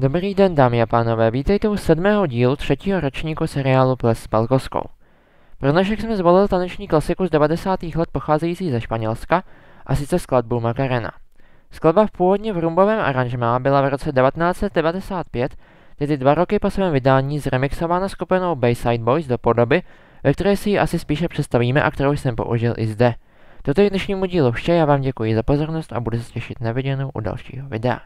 Dobrý den, dámy a pánové, vítejte u sedmého dílu třetího ročníku seriálu Ples s Palkoskou. Pro dnešek jsme zvolili taneční klasiku z 90. let pocházející ze Španělska, a sice skladbu Macarena. Skladba v původně v rumbovém aranžmá byla v roce 1995, tedy dva roky po svém vydání zremixována skupinou Bayside Boys do podoby, ve které si ji asi spíše představíme a kterou jsem použil i zde. Toto je dnešnímu dílu vše, já vám děkuji za pozornost a budu se těšit na viděnou u dalšího videa.